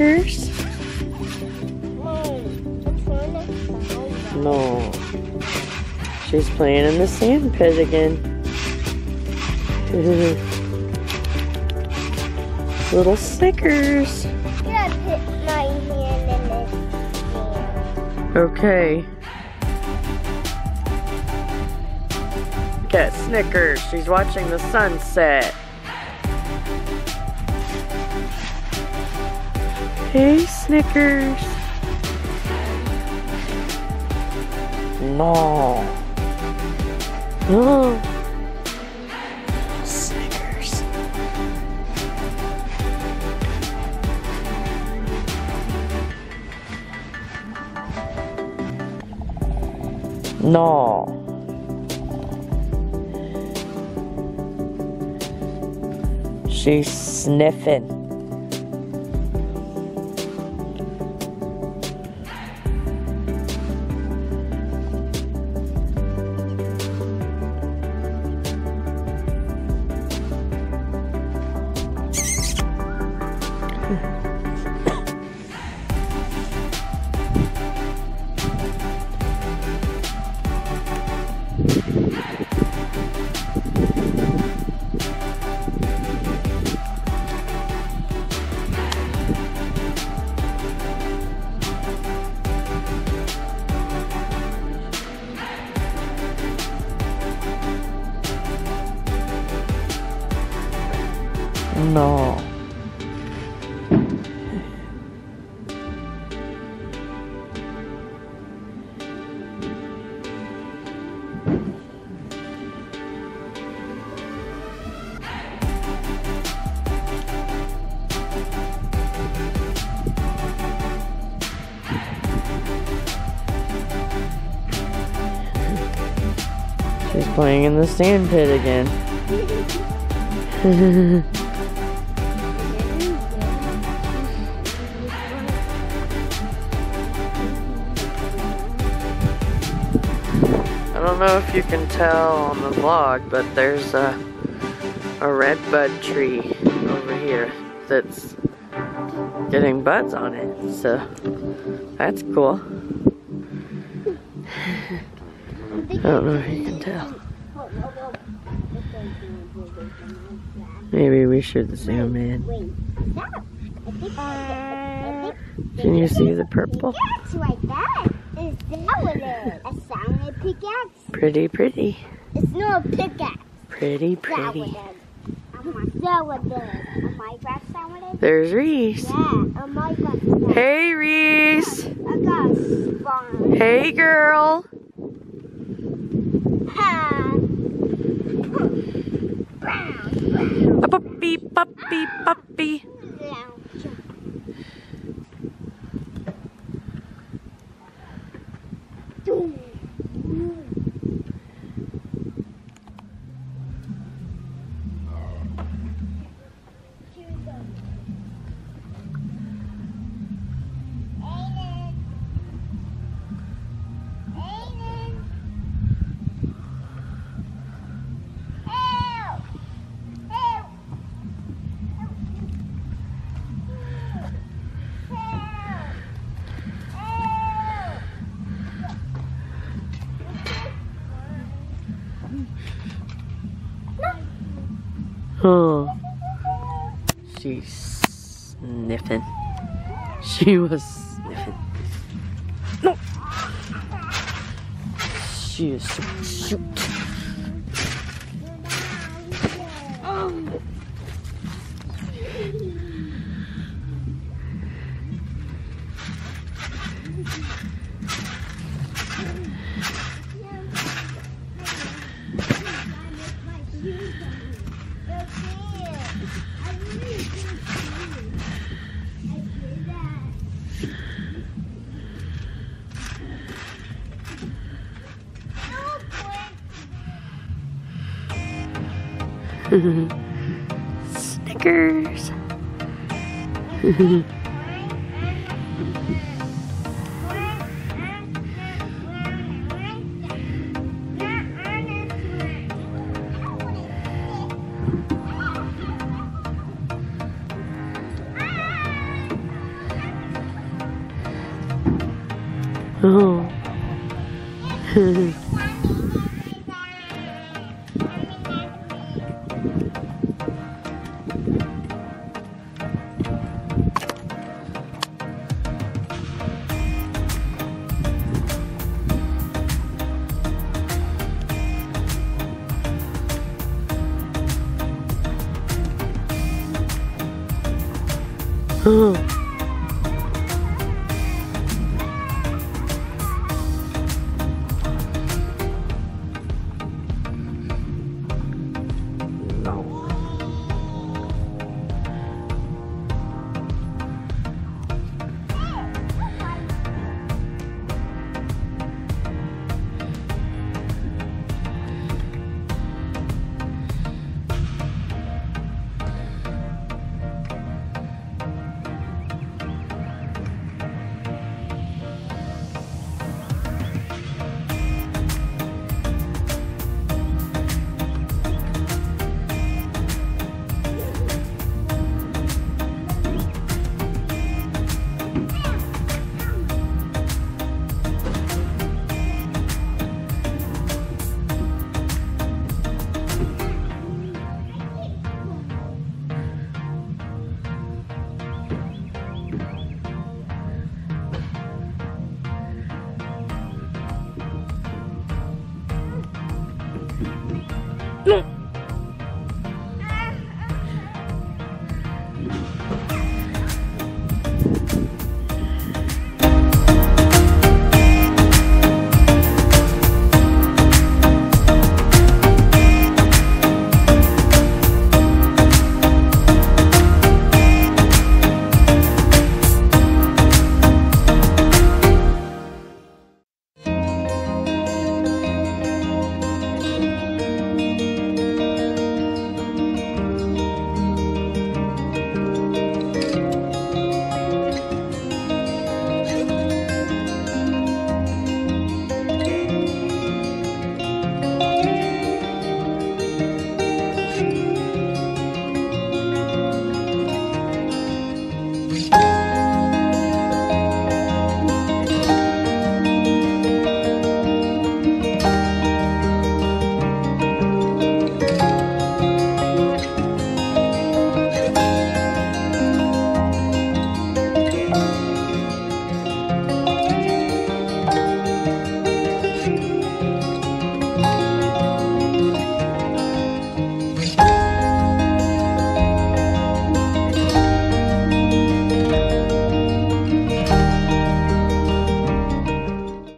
Snickers? No. She's playing in the sand pit again. Little Snickers. Yeah, put my hand in this sand. Okay. Get Snickers. She's watching the sunset. Hey, Snickers. No. No. Snickers. No. She's sniffing. No. She's playing in the sand pit again. don't know if you can tell on the vlog, but there's a, a red bud tree over here that's getting buds on it. So that's cool. I don't know if you can tell. Maybe we should zoom in. Can you see the purple? Is that what it is? A sounded pickaxe? Pretty, pretty. It's not a pickaxe. Pretty, pretty. it is. That what it is. A Minecraft sound what it is? There's Reese. Yeah, a Minecraft sound. Hey, Reese. I got spawn. Hey, girl. Ha. A puppy, puppy, puppy. Oh. She's sniffing. She was sniffing. No. She is so cute. Snickers. Oh. oh.